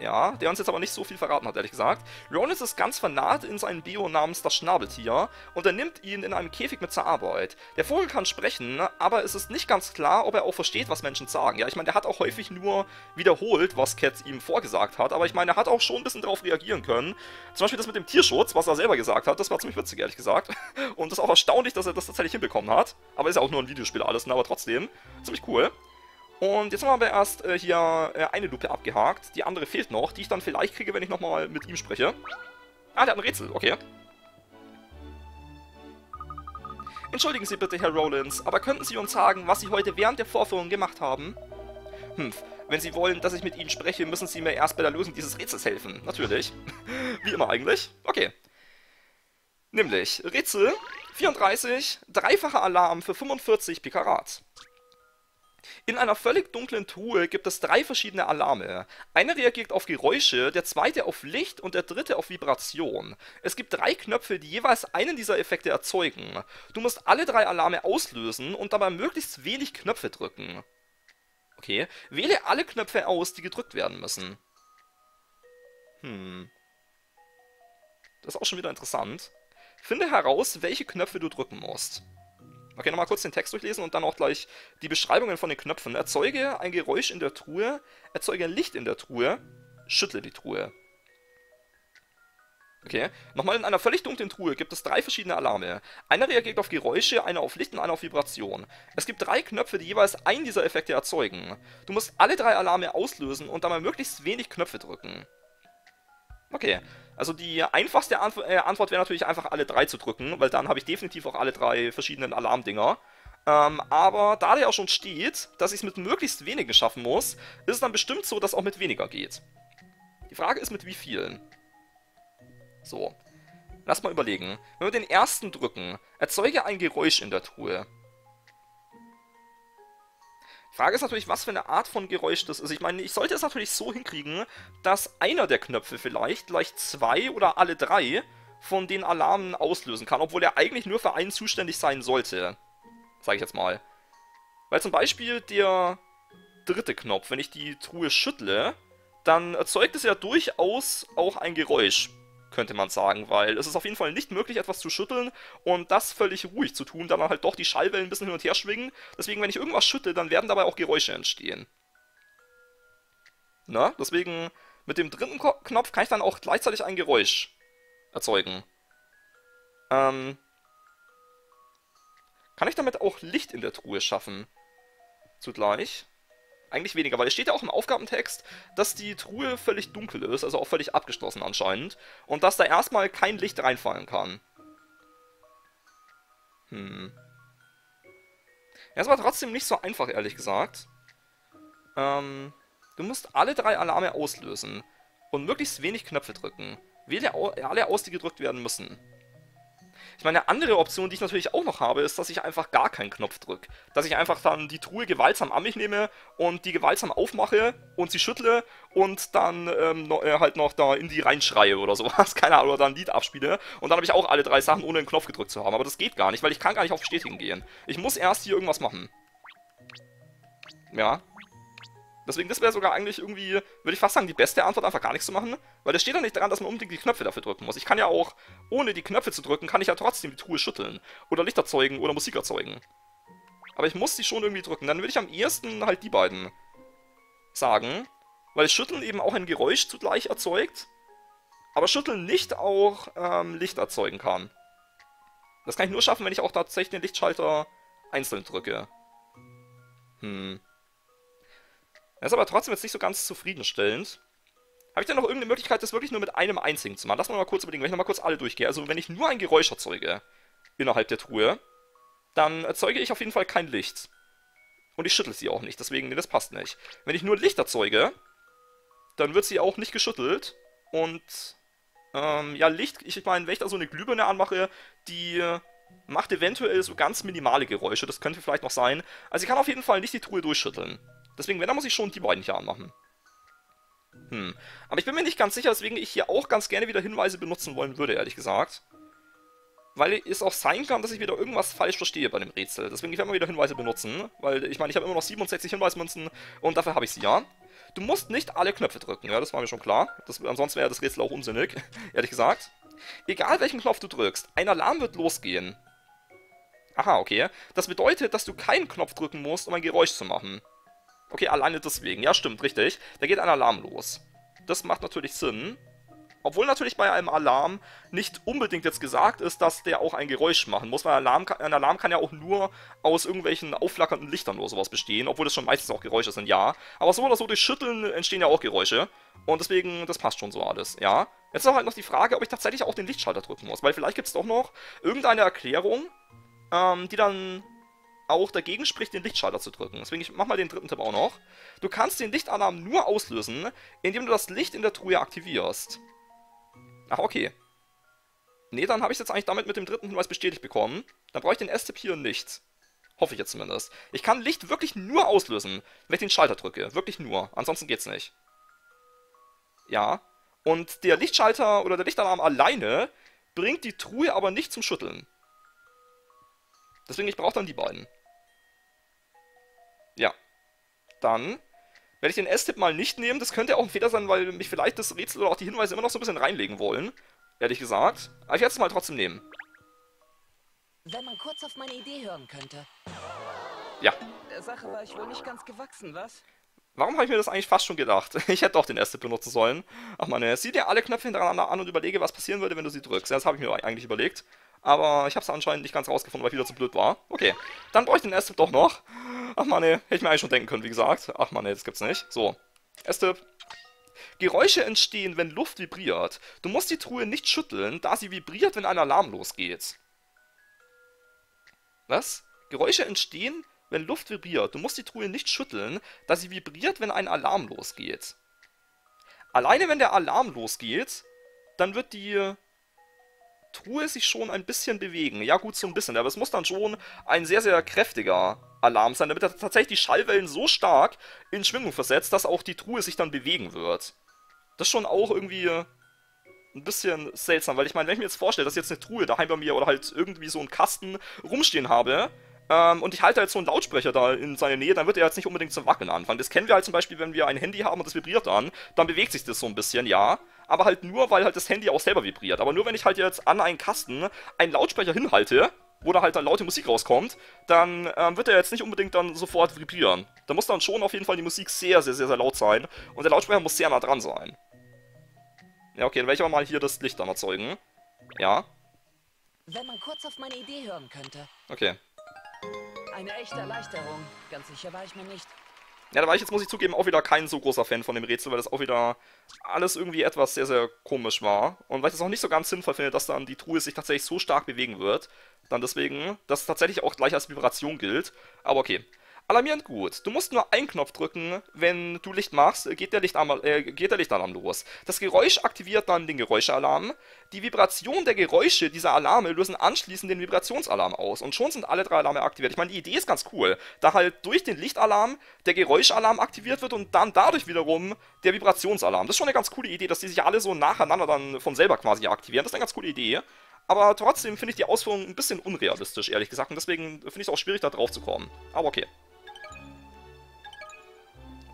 Ja, der uns jetzt aber nicht so viel verraten hat, ehrlich gesagt. Ronis ist ganz vernarrt in seinen Bio namens das Schnabeltier und er nimmt ihn in einem Käfig mit zur Arbeit. Der Vogel kann sprechen, aber es ist nicht ganz klar, ob er auch versteht, was Menschen sagen. Ja, ich meine, der hat auch häufig nur wiederholt, was Cat ihm vorgesagt hat, aber ich meine, er hat auch schon ein bisschen darauf reagieren können. Zum Beispiel das mit dem Tierschutz, was er selber gesagt hat, das war ziemlich witzig, ehrlich gesagt. Und das ist auch erstaunlich, dass er das tatsächlich hinbekommen hat. Aber ist ja auch nur ein Videospiel alles, ne, aber trotzdem, ziemlich cool. Und jetzt haben wir aber erst äh, hier äh, eine Lupe abgehakt. Die andere fehlt noch, die ich dann vielleicht kriege, wenn ich nochmal mit ihm spreche. Ah, der hat ein Rätsel, okay. Entschuldigen Sie bitte, Herr Rollins, aber könnten Sie uns sagen, was Sie heute während der Vorführung gemacht haben? Hm, wenn Sie wollen, dass ich mit Ihnen spreche, müssen Sie mir erst bei der Lösung dieses Rätsels helfen. Natürlich. Wie immer eigentlich. Okay. Nämlich, Rätsel 34, dreifacher Alarm für 45 Pikarat. In einer völlig dunklen Truhe gibt es drei verschiedene Alarme. Einer reagiert auf Geräusche, der zweite auf Licht und der dritte auf Vibration. Es gibt drei Knöpfe, die jeweils einen dieser Effekte erzeugen. Du musst alle drei Alarme auslösen und dabei möglichst wenig Knöpfe drücken. Okay, wähle alle Knöpfe aus, die gedrückt werden müssen. Hm. Das ist auch schon wieder interessant. Finde heraus, welche Knöpfe du drücken musst. Okay, nochmal kurz den Text durchlesen und dann auch gleich die Beschreibungen von den Knöpfen. Erzeuge ein Geräusch in der Truhe, erzeuge ein Licht in der Truhe, schüttle die Truhe. Okay, nochmal in einer völlig dunklen Truhe gibt es drei verschiedene Alarme. Einer reagiert auf Geräusche, einer auf Licht und einer auf Vibration. Es gibt drei Knöpfe, die jeweils einen dieser Effekte erzeugen. Du musst alle drei Alarme auslösen und dabei möglichst wenig Knöpfe drücken. Okay, also die einfachste Antw äh, Antwort wäre natürlich einfach alle drei zu drücken, weil dann habe ich definitiv auch alle drei verschiedenen Alarmdinger. Ähm, aber da der auch schon steht, dass ich es mit möglichst wenigen schaffen muss, ist es dann bestimmt so, dass auch mit weniger geht. Die Frage ist mit wie vielen. So. Lass mal überlegen. Wenn wir den ersten drücken, erzeuge ein Geräusch in der Truhe. Frage ist natürlich, was für eine Art von Geräusch das ist. Ich meine, ich sollte es natürlich so hinkriegen, dass einer der Knöpfe vielleicht gleich zwei oder alle drei von den Alarmen auslösen kann, obwohl er eigentlich nur für einen zuständig sein sollte. Sag ich jetzt mal. Weil zum Beispiel der dritte Knopf, wenn ich die Truhe schüttle, dann erzeugt es ja durchaus auch ein Geräusch könnte man sagen, weil es ist auf jeden Fall nicht möglich, etwas zu schütteln und das völlig ruhig zu tun, da dann halt doch die Schallwellen ein bisschen hin und her schwingen. Deswegen, wenn ich irgendwas schüttle, dann werden dabei auch Geräusche entstehen. Na, deswegen mit dem dritten Ko Knopf kann ich dann auch gleichzeitig ein Geräusch erzeugen. Ähm, kann ich damit auch Licht in der Truhe schaffen? Zugleich. Eigentlich weniger, weil es steht ja auch im Aufgabentext, dass die Truhe völlig dunkel ist, also auch völlig abgeschlossen anscheinend, und dass da erstmal kein Licht reinfallen kann. Hm. Ja, es war trotzdem nicht so einfach, ehrlich gesagt. Ähm, du musst alle drei Alarme auslösen und möglichst wenig Knöpfe drücken. Wähle alle aus, die gedrückt werden müssen. Ich meine, eine andere Option, die ich natürlich auch noch habe, ist, dass ich einfach gar keinen Knopf drücke. Dass ich einfach dann die Truhe gewaltsam an mich nehme und die gewaltsam aufmache und sie schüttle und dann ähm, no, äh, halt noch da in die reinschreie oder sowas. Keine Ahnung, oder dann ein Lied abspiele. Und dann habe ich auch alle drei Sachen, ohne einen Knopf gedrückt zu haben. Aber das geht gar nicht, weil ich kann gar nicht auf Bestätigen gehen. Ich muss erst hier irgendwas machen. Ja, Deswegen, das wäre sogar eigentlich irgendwie, würde ich fast sagen, die beste Antwort, einfach gar nichts zu machen. Weil es steht ja nicht daran, dass man unbedingt die Knöpfe dafür drücken muss. Ich kann ja auch, ohne die Knöpfe zu drücken, kann ich ja trotzdem die Truhe schütteln. Oder Licht erzeugen oder Musik erzeugen. Aber ich muss die schon irgendwie drücken. Dann würde ich am ehesten halt die beiden sagen. Weil Schütteln eben auch ein Geräusch zugleich erzeugt. aber Schütteln nicht auch ähm, Licht erzeugen kann. Das kann ich nur schaffen, wenn ich auch tatsächlich den Lichtschalter einzeln drücke. Hm. Das ist aber trotzdem jetzt nicht so ganz zufriedenstellend. Habe ich denn noch irgendeine Möglichkeit, das wirklich nur mit einem einzigen zu machen? Lass mal mal kurz überlegen, wenn ich nochmal kurz alle durchgehe. Also wenn ich nur ein Geräusch erzeuge innerhalb der Truhe, dann erzeuge ich auf jeden Fall kein Licht. Und ich schüttel sie auch nicht, deswegen, nee, das passt nicht. Wenn ich nur Licht erzeuge, dann wird sie auch nicht geschüttelt. Und, ähm, ja, Licht, ich meine, wenn ich da so eine Glühbirne anmache, die macht eventuell so ganz minimale Geräusche, das könnte vielleicht noch sein. Also ich kann auf jeden Fall nicht die Truhe durchschütteln. Deswegen, wenn, dann muss ich schon die beiden hier anmachen. Hm. Aber ich bin mir nicht ganz sicher, weswegen ich hier auch ganz gerne wieder Hinweise benutzen wollen würde, ehrlich gesagt. Weil es auch sein kann, dass ich wieder irgendwas falsch verstehe bei dem Rätsel. Deswegen ich werde mal wieder Hinweise benutzen. Weil ich meine, ich habe immer noch 67 Hinweismünzen und dafür habe ich sie ja. Du musst nicht alle Knöpfe drücken, ja, das war mir schon klar. Das, ansonsten wäre das Rätsel auch unsinnig, ehrlich gesagt. Egal welchen Knopf du drückst, ein Alarm wird losgehen. Aha, okay. Das bedeutet, dass du keinen Knopf drücken musst, um ein Geräusch zu machen. Okay, alleine deswegen. Ja, stimmt, richtig. Da geht ein Alarm los. Das macht natürlich Sinn. Obwohl natürlich bei einem Alarm nicht unbedingt jetzt gesagt ist, dass der auch ein Geräusch machen muss, weil ein Alarm, ein Alarm kann ja auch nur aus irgendwelchen aufflackernden Lichtern oder sowas bestehen, obwohl das schon meistens auch Geräusche sind, ja. Aber so oder so durch Schütteln entstehen ja auch Geräusche. Und deswegen, das passt schon so alles, ja. Jetzt ist halt noch die Frage, ob ich tatsächlich auch den Lichtschalter drücken muss, weil vielleicht gibt es doch noch irgendeine Erklärung, ähm, die dann auch dagegen spricht, den Lichtschalter zu drücken. Deswegen, ich mach mal den dritten Tipp auch noch. Du kannst den Lichtalarm nur auslösen, indem du das Licht in der Truhe aktivierst. Ach, okay. Nee, dann habe ich jetzt eigentlich damit mit dem dritten Hinweis bestätigt bekommen. Dann brauche ich den S-Tipp hier nicht. Hoffe ich jetzt zumindest. Ich kann Licht wirklich nur auslösen, wenn ich den Schalter drücke. Wirklich nur. Ansonsten geht's nicht. Ja. Und der Lichtschalter oder der Lichtalarm alleine bringt die Truhe aber nicht zum Schütteln. Deswegen, ich brauche dann die beiden. Ja. Dann werde ich den S-Tipp mal nicht nehmen. Das könnte auch ein Fehler sein, weil mich vielleicht das Rätsel oder auch die Hinweise immer noch so ein bisschen reinlegen wollen. Ehrlich gesagt. Aber ich werde es mal trotzdem nehmen. Wenn man kurz auf meine Idee hören könnte. Ja. Der Sache war ich wohl nicht ganz gewachsen, was? Warum habe ich mir das eigentlich fast schon gedacht? Ich hätte auch den S-Tipp benutzen sollen. Ach man, sieh dir alle Knöpfe hintereinander an und überlege, was passieren würde, wenn du sie drückst. Ja, das habe ich mir eigentlich überlegt. Aber ich habe es anscheinend nicht ganz rausgefunden, weil ich wieder zu blöd war. Okay, dann brauche ich den S-Tipp doch noch. Ach man, hätte ich mir eigentlich schon denken können, wie gesagt. Ach man, das gibt's nicht. So, S-Tipp. Geräusche entstehen, wenn Luft vibriert. Du musst die Truhe nicht schütteln, da sie vibriert, wenn ein Alarm losgeht. Was? Geräusche entstehen, wenn Luft vibriert. Du musst die Truhe nicht schütteln, da sie vibriert, wenn ein Alarm losgeht. Alleine wenn der Alarm losgeht, dann wird die Truhe sich schon ein bisschen bewegen. Ja gut, so ein bisschen, aber es muss dann schon ein sehr, sehr kräftiger Alarm sein, damit er tatsächlich die Schallwellen so stark in Schwingung versetzt, dass auch die Truhe sich dann bewegen wird. Das ist schon auch irgendwie ein bisschen seltsam, weil ich meine, wenn ich mir jetzt vorstelle, dass ich jetzt eine Truhe daheim bei mir oder halt irgendwie so einen Kasten rumstehen habe, ähm, und ich halte jetzt so einen Lautsprecher da in seine Nähe, dann wird er jetzt nicht unbedingt zum Wackeln anfangen. Das kennen wir halt zum Beispiel, wenn wir ein Handy haben und das vibriert dann, dann bewegt sich das so ein bisschen, ja. Aber halt nur, weil halt das Handy auch selber vibriert. Aber nur, wenn ich halt jetzt an einen Kasten einen Lautsprecher hinhalte, wo da halt dann laute Musik rauskommt, dann ähm, wird er jetzt nicht unbedingt dann sofort vibrieren. Da muss dann schon auf jeden Fall die Musik sehr, sehr, sehr, sehr laut sein. Und der Lautsprecher muss sehr nah dran sein. Ja, okay, dann werde ich aber mal hier das Licht dann erzeugen. Ja. Wenn man kurz auf meine Idee hören könnte. Okay. Eine echte Erleichterung. Ganz sicher war ich mir nicht. Ja, da war ich jetzt, muss ich zugeben, auch wieder kein so großer Fan von dem Rätsel, weil das auch wieder alles irgendwie etwas sehr, sehr komisch war. Und weil ich das auch nicht so ganz sinnvoll finde, dass dann die Truhe sich tatsächlich so stark bewegen wird. Dann deswegen, dass es tatsächlich auch gleich als Vibration gilt. Aber okay. Alarmierend gut. Du musst nur einen Knopf drücken, wenn du Licht machst, geht der, Lichtalarm, äh, geht der Lichtalarm los. Das Geräusch aktiviert dann den Geräuschealarm. Die Vibration der Geräusche dieser Alarme lösen anschließend den Vibrationsalarm aus. Und schon sind alle drei Alarme aktiviert. Ich meine, die Idee ist ganz cool, da halt durch den Lichtalarm der Geräuschalarm aktiviert wird und dann dadurch wiederum der Vibrationsalarm. Das ist schon eine ganz coole Idee, dass die sich alle so nacheinander dann von selber quasi aktivieren. Das ist eine ganz coole Idee. Aber trotzdem finde ich die Ausführung ein bisschen unrealistisch, ehrlich gesagt. Und deswegen finde ich es auch schwierig, da drauf zu kommen. Aber okay.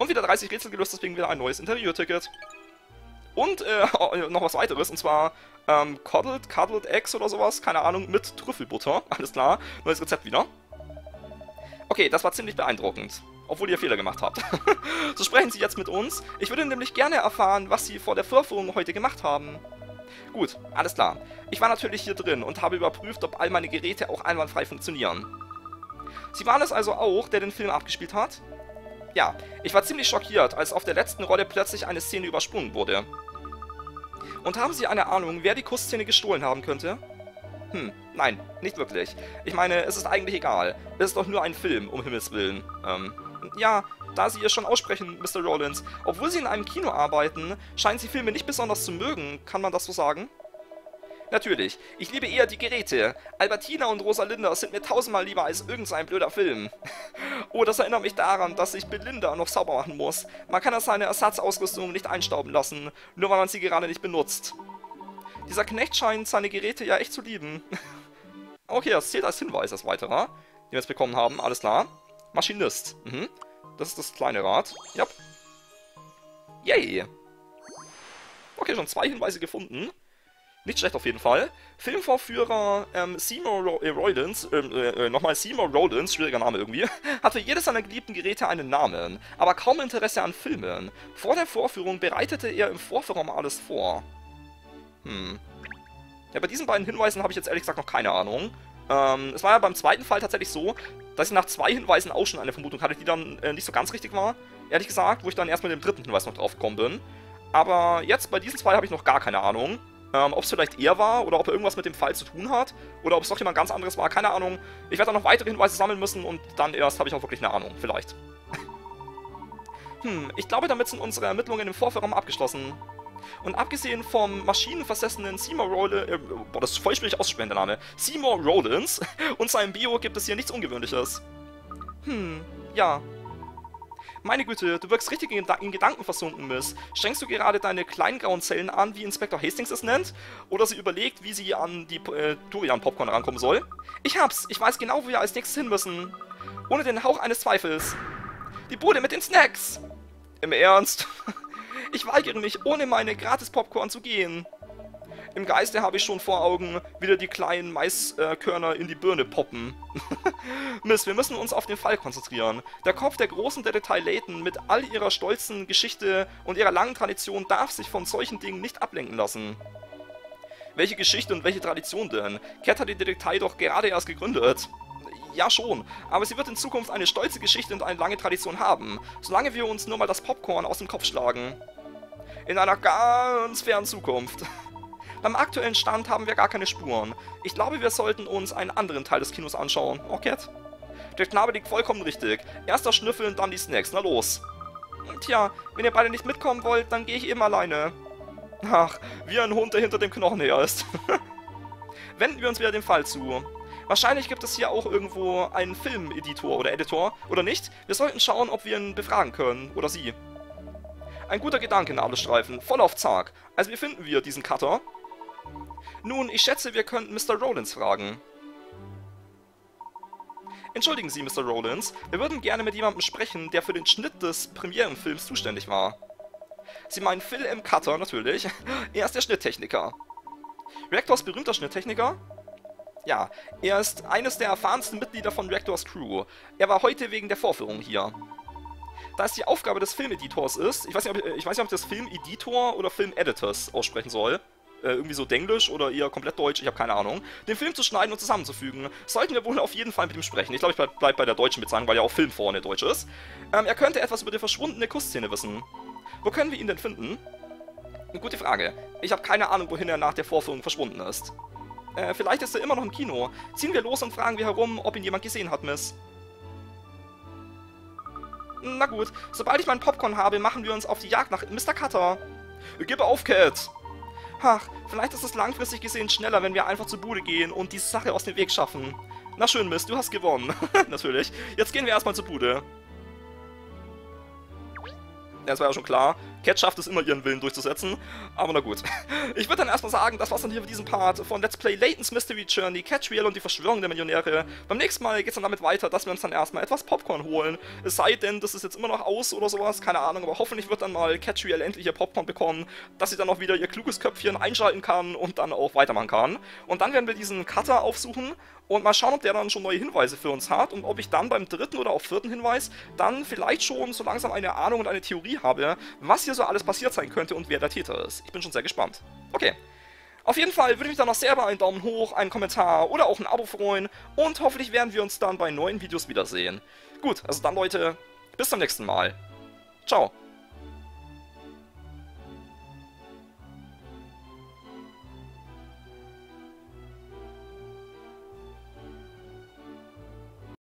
Und wieder 30 Rätsel gelöst, deswegen wieder ein neues Interview-Ticket. Und äh, noch was weiteres, und zwar ähm, Coddled, Cuddled Eggs oder sowas, keine Ahnung, mit Trüffelbutter. Alles klar, neues Rezept wieder. Okay, das war ziemlich beeindruckend. Obwohl ihr Fehler gemacht habt. so sprechen Sie jetzt mit uns. Ich würde nämlich gerne erfahren, was Sie vor der Vorführung heute gemacht haben. Gut, alles klar. Ich war natürlich hier drin und habe überprüft, ob all meine Geräte auch einwandfrei funktionieren. Sie waren es also auch, der den Film abgespielt hat? Ja, ich war ziemlich schockiert, als auf der letzten Rolle plötzlich eine Szene übersprungen wurde. Und haben Sie eine Ahnung, wer die Kussszene gestohlen haben könnte? Hm, nein, nicht wirklich. Ich meine, es ist eigentlich egal. Es ist doch nur ein Film, um Himmels Willen. Ähm, ja, da Sie es schon aussprechen, Mr. Rollins. Obwohl Sie in einem Kino arbeiten, scheinen Sie Filme nicht besonders zu mögen. Kann man das so sagen? Natürlich. Ich liebe eher die Geräte. Albertina und Rosalinda sind mir tausendmal lieber als irgendein blöder Film. oh, das erinnert mich daran, dass ich Belinda noch sauber machen muss. Man kann seine Ersatzausrüstung nicht einstauben lassen, nur weil man sie gerade nicht benutzt. Dieser Knecht scheint seine Geräte ja echt zu lieben. okay, das zählt als Hinweis als weiterer, den wir jetzt bekommen haben. Alles klar. Maschinist. Mhm. Das ist das kleine Rad. Ja. Yay. Okay, schon zwei Hinweise gefunden. Nicht schlecht auf jeden Fall. Filmvorführer ähm, Seymour Ro äh, Rollins, ähm, äh, äh, nochmal Seymour Rollins, schwieriger Name irgendwie, hatte jedes seiner geliebten Geräte einen Namen, aber kaum Interesse an Filmen. Vor der Vorführung bereitete er im Vorführraum alles vor. Hm. Ja, bei diesen beiden Hinweisen habe ich jetzt ehrlich gesagt noch keine Ahnung. Ähm, es war ja beim zweiten Fall tatsächlich so, dass ich nach zwei Hinweisen auch schon eine Vermutung hatte, die dann äh, nicht so ganz richtig war. Ehrlich gesagt, wo ich dann erst mit dem dritten Hinweis noch drauf gekommen bin. Aber jetzt bei diesen zwei habe ich noch gar keine Ahnung. Ähm, ob es vielleicht er war oder ob er irgendwas mit dem Fall zu tun hat. Oder ob es doch jemand ganz anderes war, keine Ahnung. Ich werde dann noch weitere Hinweise sammeln müssen und dann erst habe ich auch wirklich eine Ahnung, vielleicht. hm, ich glaube, damit sind unsere Ermittlungen im Vorführraum abgeschlossen. Und abgesehen vom maschinenversessenen Seymour Rollins, äh, boah, das ist voll schwierig auszusprechen, der Name, Seymour Rollins und seinem Bio gibt es hier nichts Ungewöhnliches. Hm, ja. Meine Güte, du wirkst richtig in, in Gedanken versunken, Miss. Strengst du gerade deine kleinen grauen Zellen an, wie Inspektor Hastings es nennt? Oder sie überlegt, wie sie an die äh, Durian-Popcorn rankommen soll? Ich hab's, ich weiß genau, wo wir als nächstes hin müssen. Ohne den Hauch eines Zweifels. Die Bude mit den Snacks! Im Ernst? Ich weigere mich, ohne meine Gratis-Popcorn zu gehen. Im Geiste habe ich schon vor Augen, wieder die kleinen Maiskörner in die Birne poppen. Miss, wir müssen uns auf den Fall konzentrieren. Der Kopf der großen Detektei Layton mit all ihrer stolzen Geschichte und ihrer langen Tradition darf sich von solchen Dingen nicht ablenken lassen. Welche Geschichte und welche Tradition denn? Cat hat die Detektei doch gerade erst gegründet. Ja schon, aber sie wird in Zukunft eine stolze Geschichte und eine lange Tradition haben, solange wir uns nur mal das Popcorn aus dem Kopf schlagen in einer ganz fernen Zukunft. Beim aktuellen Stand haben wir gar keine Spuren. Ich glaube, wir sollten uns einen anderen Teil des Kinos anschauen. Okay? Der Knabe liegt vollkommen richtig. Erst das Schnüffeln, dann die Snacks. Na los. Tja, wenn ihr beide nicht mitkommen wollt, dann gehe ich eben alleine. Ach, wie ein Hund, der hinter dem Knochen her ist. Wenden wir uns wieder dem Fall zu. Wahrscheinlich gibt es hier auch irgendwo einen Filmeditor oder Editor, oder nicht? Wir sollten schauen, ob wir ihn befragen können, oder sie. Ein guter Gedanke, Nadelstreifen. Voll auf Zag. Also wie finden wir diesen Cutter? Nun, ich schätze, wir könnten Mr. Rollins fragen. Entschuldigen Sie, Mr. Rollins, wir würden gerne mit jemandem sprechen, der für den Schnitt des Premierenfilms zuständig war. Sie meinen Phil M. Cutter, natürlich. Er ist der Schnitttechniker. Reactors berühmter Schnitttechniker? Ja, er ist eines der erfahrensten Mitglieder von Reactors Crew. Er war heute wegen der Vorführung hier da es die Aufgabe des Filmeditors ist, ich weiß nicht, ob ich, ich, weiß nicht, ob ich das Filmeditor oder Filmeditors aussprechen soll, äh, irgendwie so Denglisch oder eher komplett Deutsch, ich habe keine Ahnung, den Film zu schneiden und zusammenzufügen, sollten wir wohl auf jeden Fall mit ihm sprechen. Ich glaube, ich bleib, bleib bei der deutschen Bezeichnung, weil ja auch Film vorne Deutsch ist. Ähm, er könnte etwas über die verschwundene Kussszene wissen. Wo können wir ihn denn finden? Eine gute Frage. Ich habe keine Ahnung, wohin er nach der Vorführung verschwunden ist. Äh, vielleicht ist er immer noch im Kino. Ziehen wir los und fragen wir herum, ob ihn jemand gesehen hat, Miss. Na gut, sobald ich mein Popcorn habe, machen wir uns auf die Jagd nach Mr. Cutter. Gib auf, Cat! Ach, vielleicht ist es langfristig gesehen schneller, wenn wir einfach zur Bude gehen und die Sache aus dem Weg schaffen. Na schön, Mist, du hast gewonnen. Natürlich. Jetzt gehen wir erstmal zur Bude. Das war ja schon klar. Cat schafft es immer, ihren Willen durchzusetzen. Aber na gut. Ich würde dann erstmal sagen, das war's dann hier für diesen Part von Let's Play Layton's Mystery Journey, Catchwheel und die Verschwörung der Millionäre. Beim nächsten Mal geht's dann damit weiter, dass wir uns dann erstmal etwas Popcorn holen. Es sei denn, das ist jetzt immer noch aus oder sowas, keine Ahnung, aber hoffentlich wird dann mal Catchwheel endlich ihr Popcorn bekommen, dass sie dann auch wieder ihr kluges Köpfchen einschalten kann und dann auch weitermachen kann. Und dann werden wir diesen Cutter aufsuchen und mal schauen, ob der dann schon neue Hinweise für uns hat und ob ich dann beim dritten oder auch vierten Hinweis dann vielleicht schon so langsam eine Ahnung und eine Theorie habe, was hier so alles passiert sein könnte und wer der Täter ist. Ich bin schon sehr gespannt. Okay. Auf jeden Fall würde mich dann noch sehr über einen Daumen hoch, einen Kommentar oder auch ein Abo freuen und hoffentlich werden wir uns dann bei neuen Videos wiedersehen. Gut, also dann Leute, bis zum nächsten Mal. Ciao.